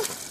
Oh.